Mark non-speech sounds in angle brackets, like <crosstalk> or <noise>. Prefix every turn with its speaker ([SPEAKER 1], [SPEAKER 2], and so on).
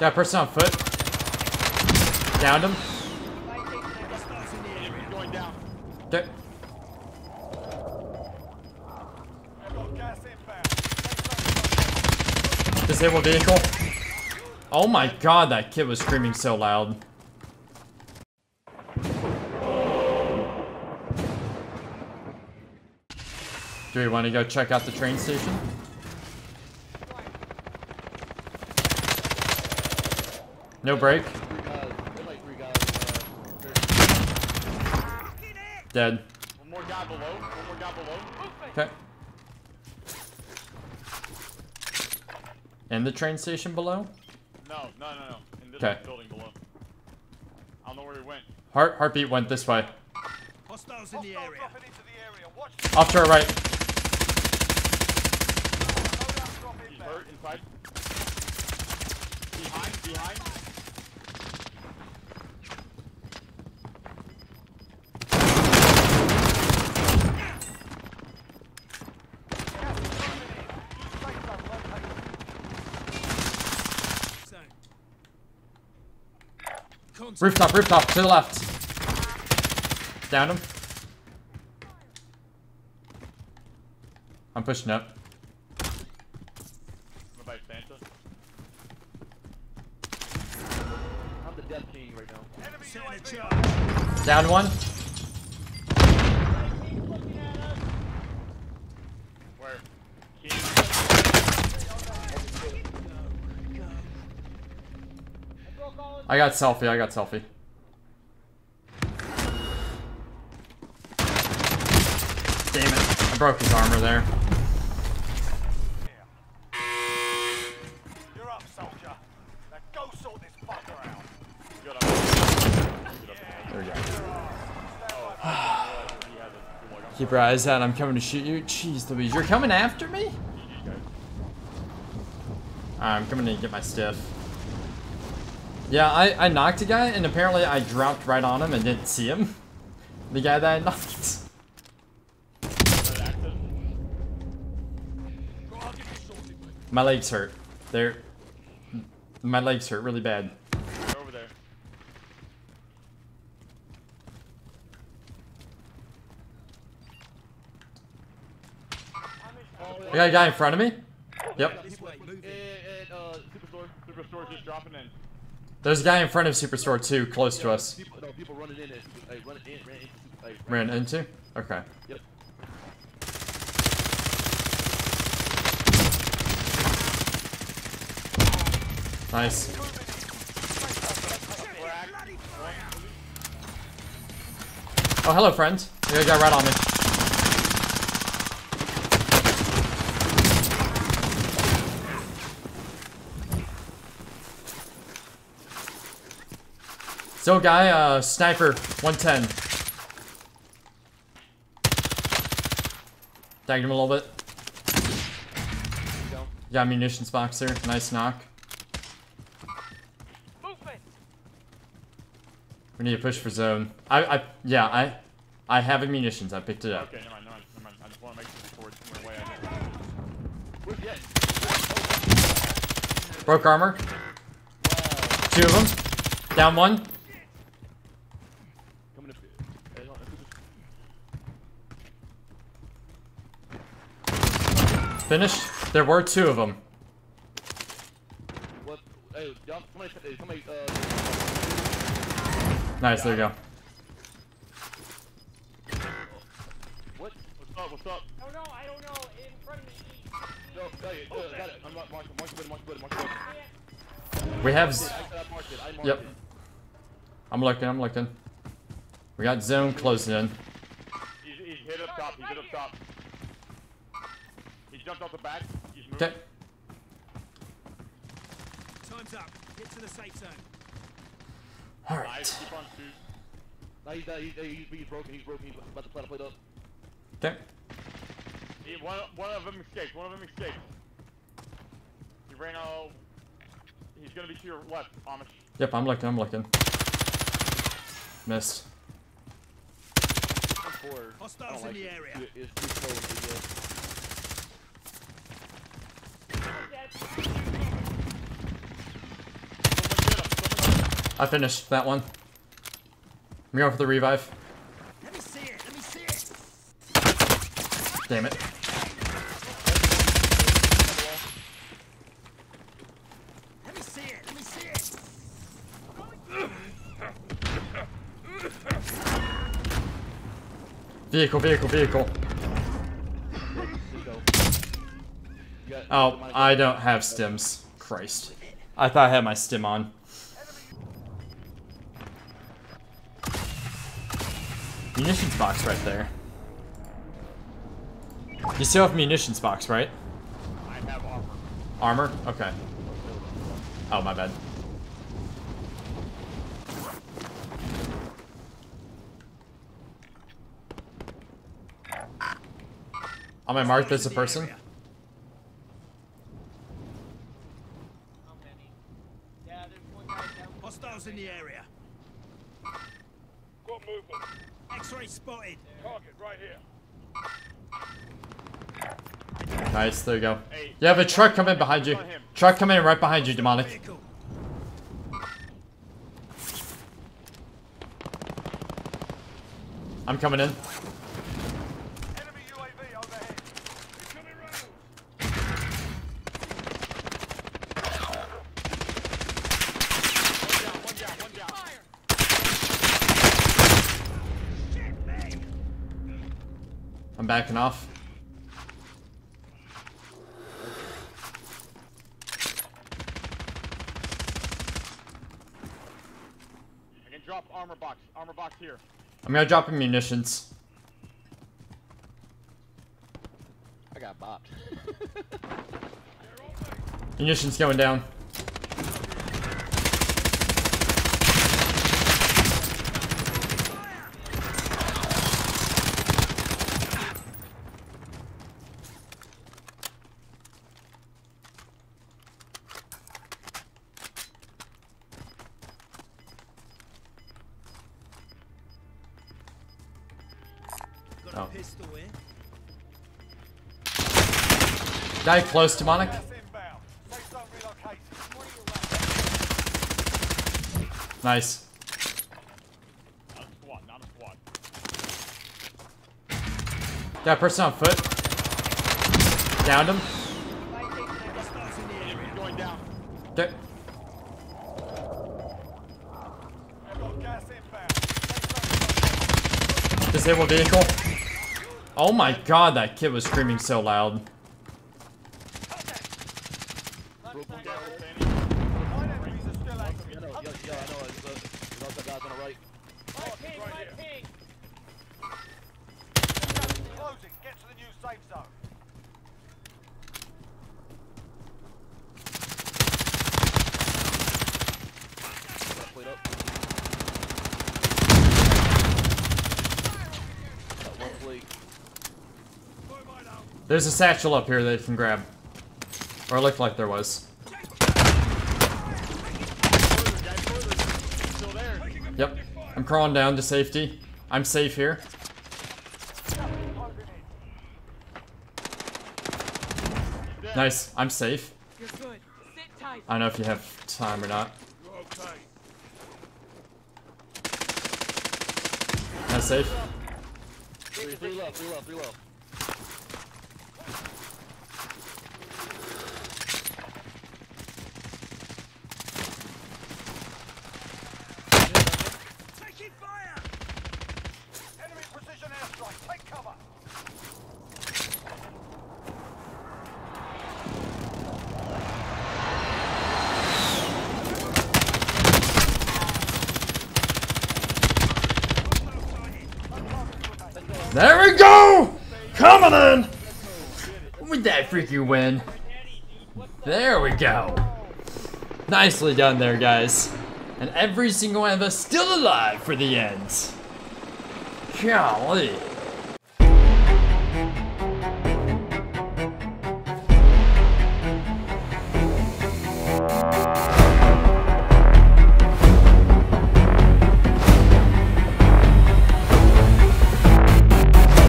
[SPEAKER 1] A person on foot. Downed him. Disable vehicle. Oh my god, that kid was screaming so loud. Do we want to go check out the train station? No break.
[SPEAKER 2] Three guys. There's like three guys. Uh, there's-
[SPEAKER 1] Dead.
[SPEAKER 3] One more guy below. One more guy below.
[SPEAKER 1] Okay. And the train station below?
[SPEAKER 3] No, no, no, no. In this
[SPEAKER 1] 'Kay.
[SPEAKER 3] building below. I don't know where he went.
[SPEAKER 1] Heart heartbeat went this way.
[SPEAKER 4] Hostiles in the area.
[SPEAKER 1] Off to our right.
[SPEAKER 3] He's hurt inside. Behind, behind.
[SPEAKER 1] Rooftop, rooftop, to the left. Down him. I'm pushing up.
[SPEAKER 3] What about Santa?
[SPEAKER 2] I'm the death king right now.
[SPEAKER 4] Setting a charge.
[SPEAKER 1] Down one.
[SPEAKER 3] Where? King.
[SPEAKER 1] I got selfie, I got selfie. Damn it. I broke his armor there.
[SPEAKER 5] You're up, soldier. Now go sort this fucker out.
[SPEAKER 3] Good up. Good up.
[SPEAKER 1] There we go.
[SPEAKER 3] He has a good one.
[SPEAKER 1] Keep your eyes out, I'm coming to shoot you. Jeez Louise, you're coming after me?
[SPEAKER 3] GG, guys.
[SPEAKER 1] I'm coming to get my stiff. Yeah, I, I knocked a guy and apparently I dropped right on him and didn't see him. The guy that I knocked. My legs hurt. They're... My legs hurt really bad.
[SPEAKER 3] They're over there.
[SPEAKER 1] I got a guy in front of me. Yep.
[SPEAKER 4] This way. It.
[SPEAKER 2] uh, superstore.
[SPEAKER 3] Superstore's just dropping in.
[SPEAKER 1] There's a guy in front of Superstore too, close to us.
[SPEAKER 2] People, no, people running in and like running in, ran into. Like,
[SPEAKER 1] Ran into? Okay.
[SPEAKER 2] Yep.
[SPEAKER 1] Nice. Oh, hello, friend. You got right on me. Still guy, uh, sniper, 110. Tagged him a little bit. Got munitions box there. Nice knock. We need to push for zone. I, I, yeah, I, I have a munitions. I picked it up.
[SPEAKER 3] Okay, never mind, never mind, never mind. I just want to make sure before it's somewhere way out
[SPEAKER 2] Where's he at?
[SPEAKER 1] Broke armor. Two of them. Down one.
[SPEAKER 2] Coming to. Hey, no, super-
[SPEAKER 1] Finished. There were two of them.
[SPEAKER 2] What? Hey, y'all, somebody, somebody, uh,
[SPEAKER 1] Nice. There you go.
[SPEAKER 2] what?
[SPEAKER 3] What's up, what's up?
[SPEAKER 6] Oh no, I don't know. In front of me. east, east,
[SPEAKER 2] No, hey, uh, got it. I'm not marking, marking, marking, marking, marking, marking.
[SPEAKER 1] We have.
[SPEAKER 2] marked
[SPEAKER 1] Yep.
[SPEAKER 2] it.
[SPEAKER 1] I'm looking. I'm looking. We got zone closing in.
[SPEAKER 3] He's, he's hit up top, he's hit up top. He's jumped off the back. He's moving.
[SPEAKER 1] Okay.
[SPEAKER 4] Time's up. Get to the safe zone.
[SPEAKER 1] All
[SPEAKER 3] Nice,
[SPEAKER 1] right.
[SPEAKER 3] keep on two.
[SPEAKER 2] Nah, he's, uh, he's, he's, he's broken. He's broken. He's about to play, play up.
[SPEAKER 1] Okay.
[SPEAKER 3] He, one, one of them escaped, one of them escaped. He ran out. He's gonna be to your left, Amish.
[SPEAKER 1] Yep. I'm looking. I'm looking. Missed.
[SPEAKER 2] I'm forward.
[SPEAKER 4] Hostiles
[SPEAKER 2] don't
[SPEAKER 4] in
[SPEAKER 2] like
[SPEAKER 4] the
[SPEAKER 2] it.
[SPEAKER 4] area.
[SPEAKER 2] It- It's too slow to
[SPEAKER 1] I finished that one. I'm going for the revive.
[SPEAKER 4] Let me see it. Let me see it.
[SPEAKER 1] Damn it.
[SPEAKER 4] Let me see it. Let me see it.
[SPEAKER 1] Vehicle, vehicle, vehicle.
[SPEAKER 2] Just go. You got-
[SPEAKER 1] Oh, I don't have stims. Christ. I thought I had my stim on. Munitions box right there. You still have munitions box, right?
[SPEAKER 3] I have armor.
[SPEAKER 1] Armor? Okay. Oh, my bad. On my mark, there's a person.
[SPEAKER 6] How many? Yeah, there's one guy down.
[SPEAKER 4] Hostiles in the area.
[SPEAKER 5] Got movement.
[SPEAKER 4] X-ray spotted.
[SPEAKER 5] Target right here.
[SPEAKER 1] Nice, there you go. You have a truck coming behind you.
[SPEAKER 3] on him.
[SPEAKER 1] Truck coming right behind you, demonic. I'm coming in.
[SPEAKER 5] Enemy UAV overhead. Coming round.
[SPEAKER 3] one down, one down, one down.
[SPEAKER 1] I'm backing off.
[SPEAKER 3] Drop armor box. Armor box here.
[SPEAKER 1] I'm gonna drop in munitions.
[SPEAKER 2] I got bopped. <laughs>
[SPEAKER 1] Munitions going down.
[SPEAKER 4] A pistol
[SPEAKER 1] close, demonic.
[SPEAKER 5] Zone relocated.
[SPEAKER 1] Nice. Got person on foot. Downed him.
[SPEAKER 4] Hostiles in the area.
[SPEAKER 3] He's going down.
[SPEAKER 1] Okay.
[SPEAKER 5] Got gas inbound. Safe zone
[SPEAKER 1] Disabled vehicle. Oh my god, that kid was screaming so loud.
[SPEAKER 5] Nine enemies are still active.
[SPEAKER 2] Yeah, no, yeah, yeah, I know. There's, uh, there's also guys on the right.
[SPEAKER 6] My ping, my ping.
[SPEAKER 5] Closing. Get to the new safe zone.
[SPEAKER 2] Got played up. Got one fleet.
[SPEAKER 1] There's a satchel up here that you can grab. Or it looked like there was. Yep. I'm crawling down to safety. I'm safe here. Nice. I'm safe. I don't know if you have time or not. I safe?
[SPEAKER 2] Three, three three three.
[SPEAKER 1] There we go! Coming in! With that freaky win. There we go. Nicely done there, guys. And every single one of us still alive for the end. Golly.